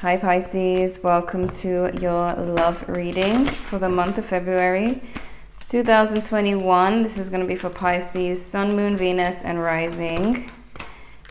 Hi Pisces, welcome to your love reading for the month of February 2021. This is going to be for Pisces, Sun, Moon, Venus, and Rising.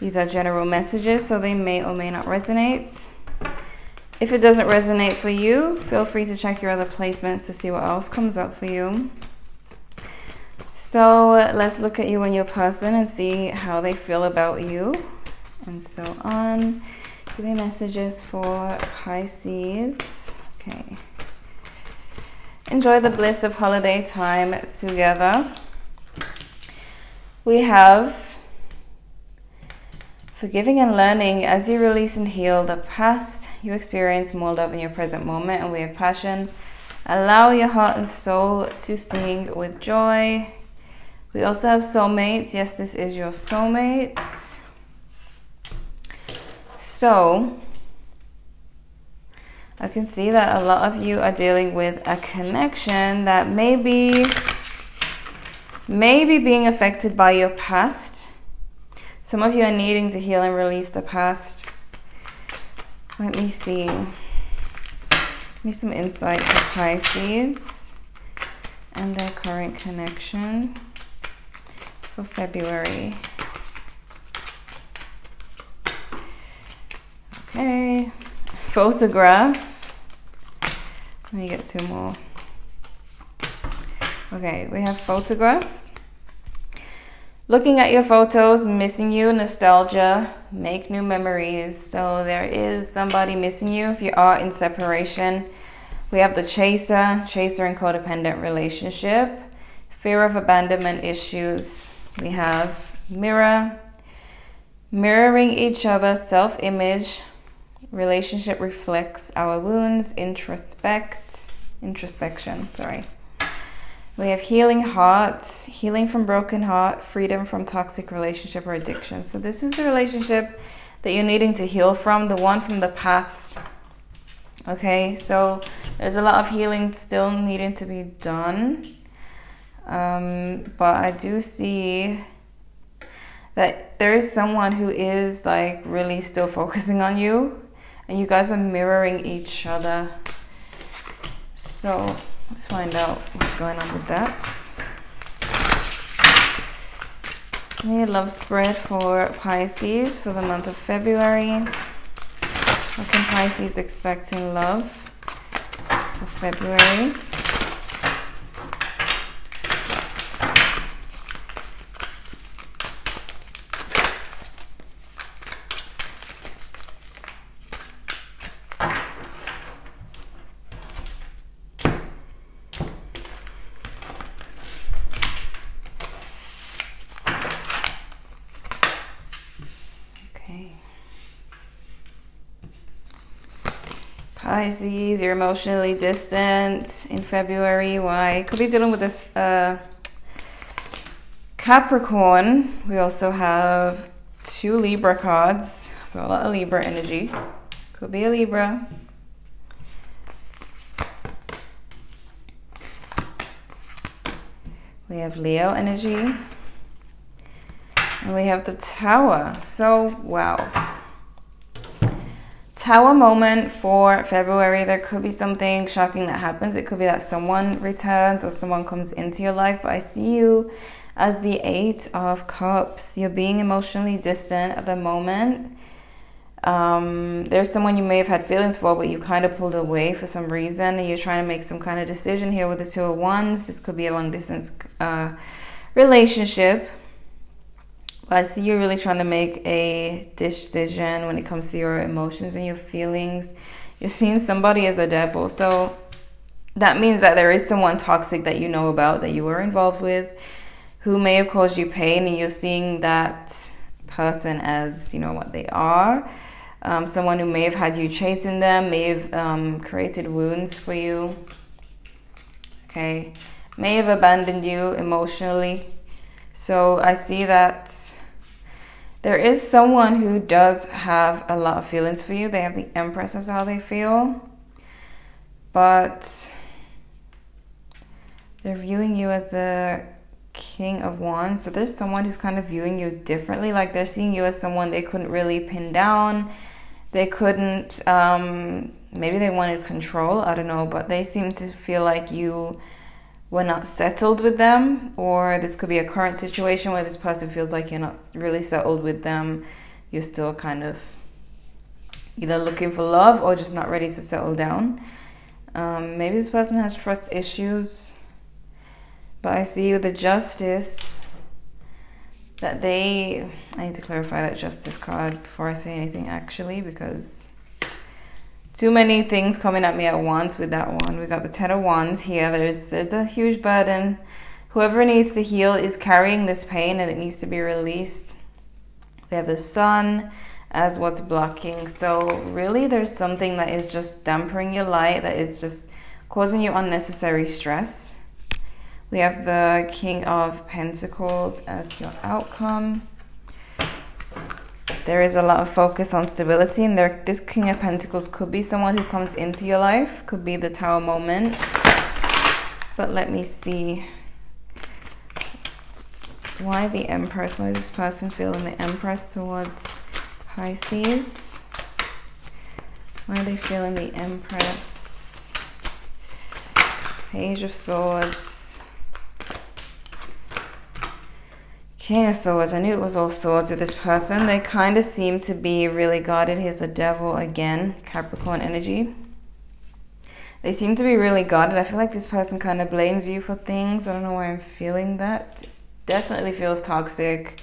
These are general messages, so they may or may not resonate. If it doesn't resonate for you, feel free to check your other placements to see what else comes up for you. So let's look at you and your person and see how they feel about you and so on. Give me messages for Pisces. Okay. Enjoy the bliss of holiday time together. We have forgiving and learning as you release and heal the past. You experience more love in your present moment, and we have passion. Allow your heart and soul to sing with joy. We also have soulmates. Yes, this is your soulmate. So, I can see that a lot of you are dealing with a connection that may be, may be being affected by your past. Some of you are needing to heal and release the past. Let me see. Give me some insight for Pisces and their current connection for February. Okay, photograph. Let me get two more. Okay, we have photograph. Looking at your photos, missing you, nostalgia, make new memories. So there is somebody missing you if you are in separation. We have the chaser, chaser and codependent relationship, fear of abandonment issues. We have mirror, mirroring each other, self image, Relationship reflects our wounds, introspect, introspection, sorry. We have healing hearts, healing from broken heart, freedom from toxic relationship or addiction. So this is the relationship that you're needing to heal from, the one from the past. Okay, so there's a lot of healing still needing to be done. Um, but I do see that there is someone who is like really still focusing on you and you guys are mirroring each other. So let's find out what's going on with that. Me love spread for Pisces for the month of February. What can Pisces expect in love for February? Pisces, you're emotionally distant in February. Why? Could be dealing with this uh, Capricorn. We also have two Libra cards, so a lot of Libra energy. Could be a Libra. We have Leo energy. And we have the Tower. So, wow tower moment for February. There could be something shocking that happens. It could be that someone returns or someone comes into your life. But I see you as the Eight of Cups. You're being emotionally distant at the moment. Um, there's someone you may have had feelings for, but you kind of pulled away for some reason. And you're trying to make some kind of decision here with the Two of Wands. This could be a long distance uh, relationship I see you're really trying to make a decision when it comes to your emotions and your feelings. You're seeing somebody as a devil. So that means that there is someone toxic that you know about that you were involved with who may have caused you pain and you're seeing that person as you know what they are um, someone who may have had you chasing them may have um, created wounds for you okay may have abandoned you emotionally so i see that there is someone who does have a lot of feelings for you. They have the Empress as how they feel. But they're viewing you as the King of Wands. So there's someone who's kind of viewing you differently. Like they're seeing you as someone they couldn't really pin down. they couldn't um, maybe they wanted control i don't know but they seem to feel like you were not settled with them or this could be a current situation where this person feels like you're not really settled with them you're still kind of either looking for love or just not ready to settle down. Um, maybe this person has trust issues but i see the justice that they I need to clarify that justice card before I say anything actually because too many things coming at me at once with that one. We got the ten of wands here. There's there's a huge burden. Whoever needs to heal is carrying this pain and it needs to be released. We have the sun as what's blocking. So really there's something that is just dampening your light, that is just causing you unnecessary stress we have the King of Pentacles as your outcome. There is a lot of focus on stability, and there, this King of Pentacles could be someone who comes into your life, could be the Tower moment. But let me see. Why the Empress? Why is this person feeling the Empress towards Pisces? Why are they feeling the Empress? Page of Swords. King of Swords. I knew it was all swords with this person. They kind of seem to be really guarded. Here's a devil again, Capricorn energy. They seem to be really guarded. I feel like this person kind of blames you for things. I don't know why I'm feeling that. It definitely feels toxic.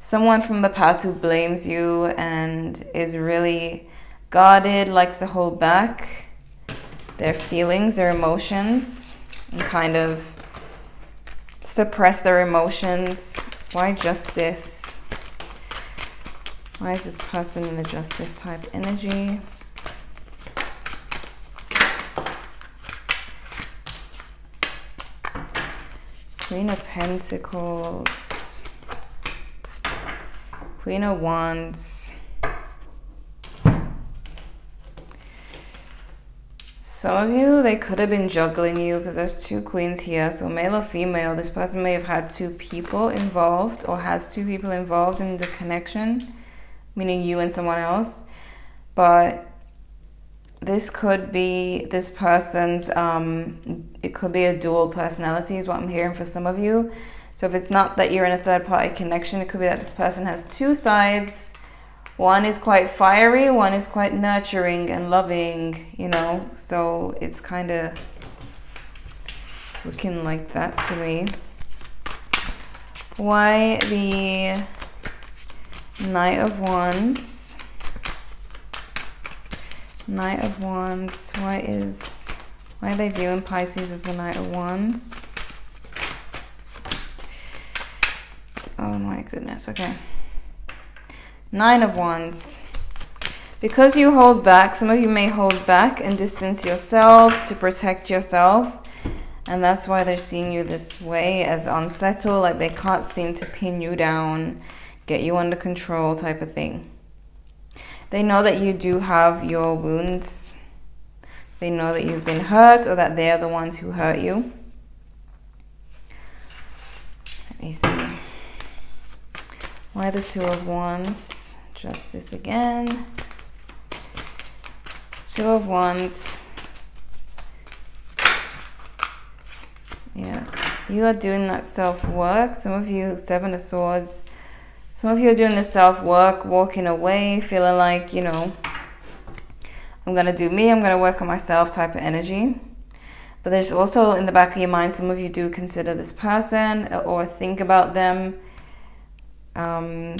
Someone from the past who blames you and is really guarded, likes to hold back their feelings, their emotions, and kind of suppress their emotions. Why justice? Why is this person in the justice type energy? Queen of Pentacles. Queen of Wands. Some of you, they could have been juggling you because there's two queens here. So male or female, this person may have had two people involved or has two people involved in the connection, meaning you and someone else. But this could be this person's, um, it could be a dual personality is what I'm hearing for some of you. So if it's not that you're in a third party connection, it could be that this person has two sides one is quite fiery, one is quite nurturing and loving, you know, so it's kind of looking like that to me. Why the Knight of Wands? Knight of Wands, why is, why are they viewing Pisces as the Knight of Wands? Oh my goodness, okay. Nine of Wands. Because you hold back, some of you may hold back and distance yourself to protect yourself. And that's why they're seeing you this way as unsettled, like they can't seem to pin you down, get you under control type of thing. They know that you do have your wounds. They know that you've been hurt or that they're the ones who hurt you. Let me see. Why the Two of Wands? Justice again. Two of Wands. Yeah, you are doing that self-work. Some of you, Seven of Swords. Some of you are doing the self-work, walking away, feeling like, you know, I'm going to do me, I'm going to work on myself type of energy. But there's also in the back of your mind, some of you do consider this person or think about them um,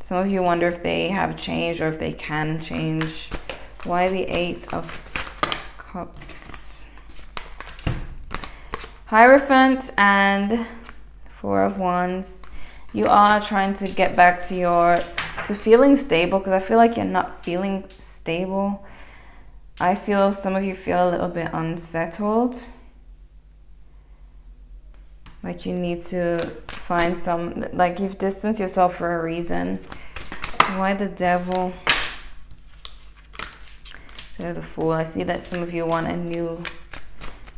some of you wonder if they have changed or if they can change. Why the Eight of Cups? Hierophant and Four of Wands. You are trying to get back to your to feeling stable because I feel like you're not feeling stable. I feel some of you feel a little bit unsettled. Like you need to find some, like you've distanced yourself for a reason. Why the devil? So the fool. I see that some of you want a new,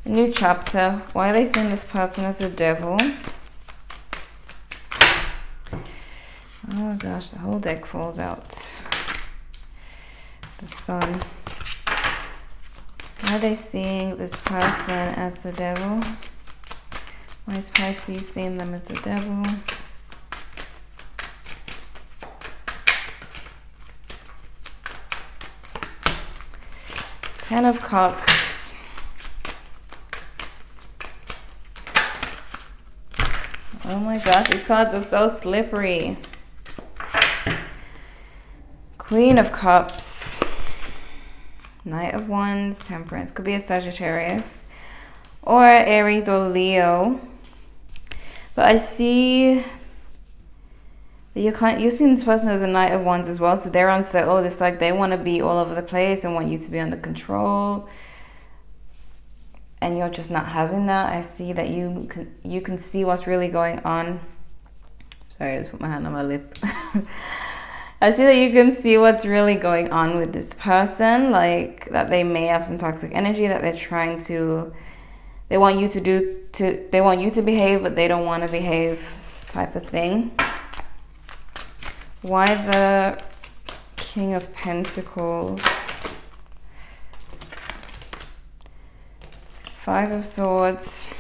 a new chapter. Why are they saying this person is a devil? Oh gosh, the whole deck falls out. The sun. Why are they seeing this person as the devil? Why is Pisces seeing them as the devil? Ten of Cups. Oh my gosh, these cards are so slippery. Queen of Cups. Knight of Wands, Temperance. Could be a Sagittarius. Or Aries or Leo. But I see you can't you're seeing this person as a knight of wands as well so they're unsettled oh, it's like they want to be all over the place and want you to be under control. And you're just not having that. I see that you can you can see what's really going on. Sorry i just put my hand on my lip. I see that you can see what's really going on with this person like that they may have some toxic energy that they're trying to they want you to do to they want you to behave but they don't want to behave type of thing why the King of Pentacles? Five of Swords,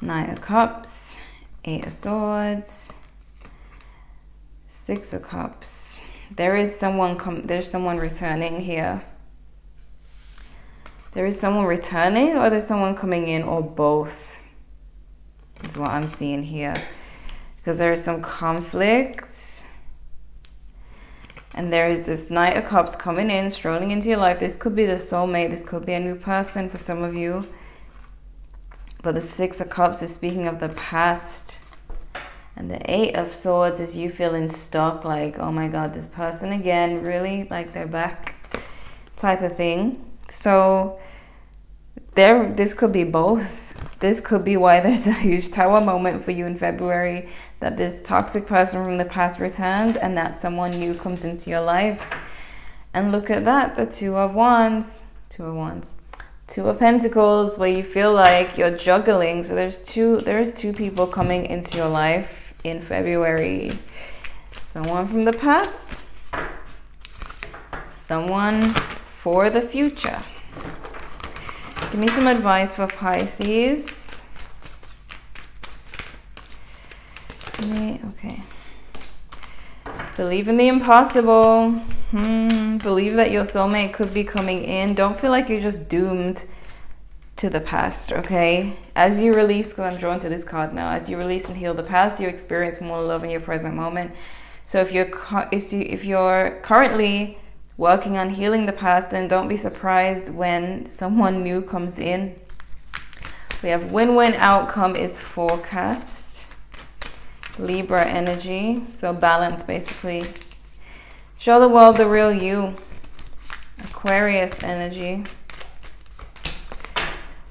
Nine of Cups, Eight of Swords, Six of Cups. There is someone come. There's someone returning here. There is someone returning, or there's someone coming in, or both. Is what I'm seeing here because there is some conflict. And there is this Knight of Cups coming in, strolling into your life. This could be the soulmate. This could be a new person for some of you. But the Six of Cups is speaking of the past. And the Eight of Swords is you feeling stuck, like, oh my God, this person again, really? Like they're back type of thing. So there, this could be both this could be why there's a huge tower moment for you in February that this toxic person from the past returns and that someone new comes into your life. And look at that, the two of wands, two of wands, two of pentacles where you feel like you're juggling. So there's two there's two people coming into your life in February. Someone from the past, someone for the future. Give me some advice for Pisces. okay. Believe in the impossible. Hmm. Believe that your soulmate could be coming in. Don't feel like you're just doomed to the past, okay? As you release, because I'm drawn to this card now, as you release and heal the past, you experience more love in your present moment. So if you're if you if you're currently working on healing the past and don't be surprised when someone new comes in. We have win-win outcome is forecast. Libra energy, so balance basically. Show the world the real you. Aquarius energy.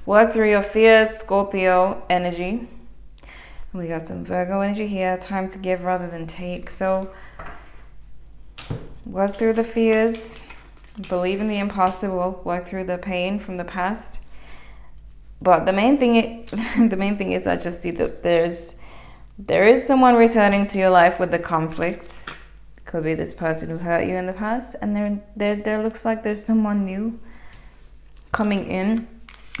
Work through your fears, Scorpio energy. We got some Virgo energy here. Time to give rather than take. So work through the fears, believe in the impossible, work through the pain from the past. But the main thing, it, the main thing is, I just see that there's there is someone returning to your life with the conflicts. Could be this person who hurt you in the past, and there there there looks like there's someone new coming in.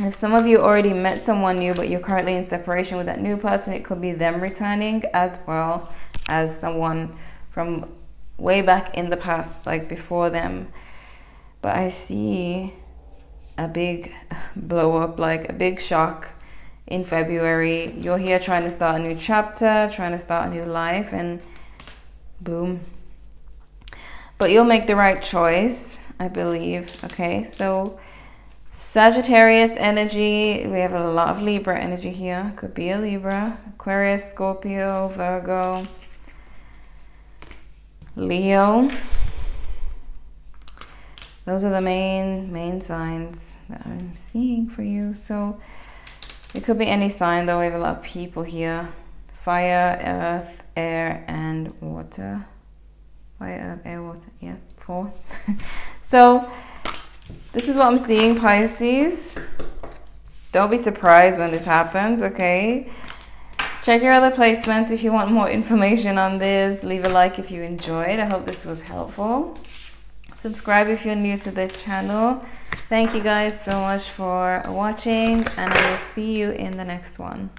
If some of you already met someone new, but you're currently in separation with that new person, it could be them returning as well as someone from way back in the past, like before them. But I see a big blow up, like a big shock in February. You're here trying to start a new chapter, trying to start a new life, and boom. But you'll make the right choice, I believe. Okay, so Sagittarius energy, we have a lot of Libra energy here. Could be a Libra, Aquarius, Scorpio, Virgo. Leo. Those are the main main signs that I'm seeing for you. So it could be any sign though. We have a lot of people here. Fire, earth, air, and water. Fire, earth, air, water. Yeah, four. so this is what I'm seeing, Pisces. Don't be surprised when this happens, okay? Check your other placements if you want more information on this. Leave a like if you enjoyed. I hope this was helpful. Subscribe if you're new to the channel. Thank you guys so much for watching, and I will see you in the next one.